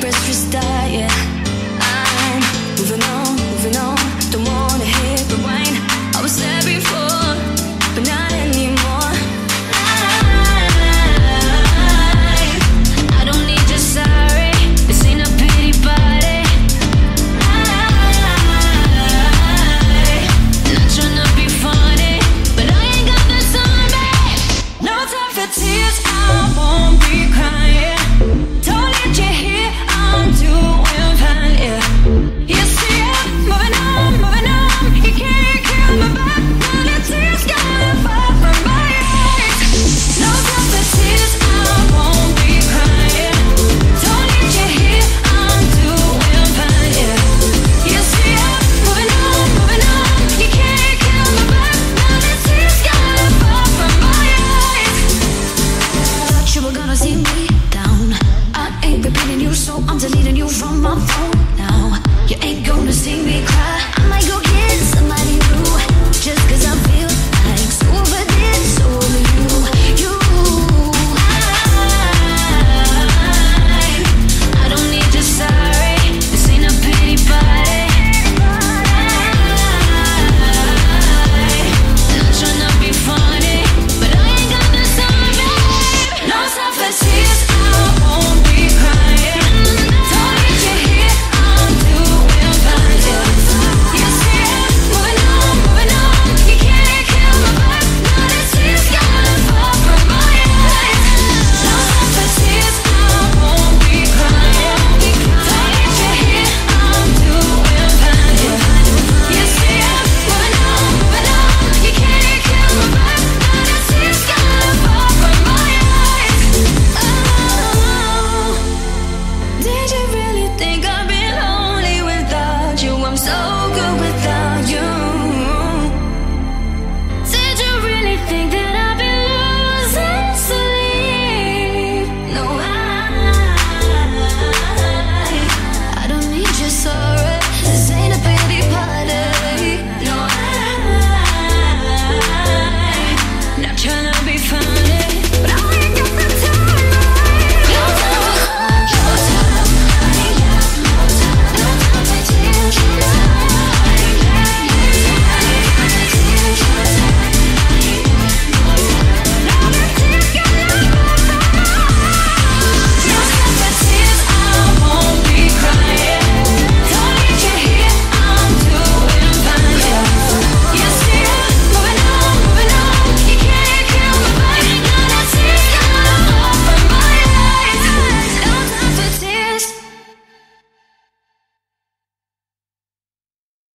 breath was dying. I'm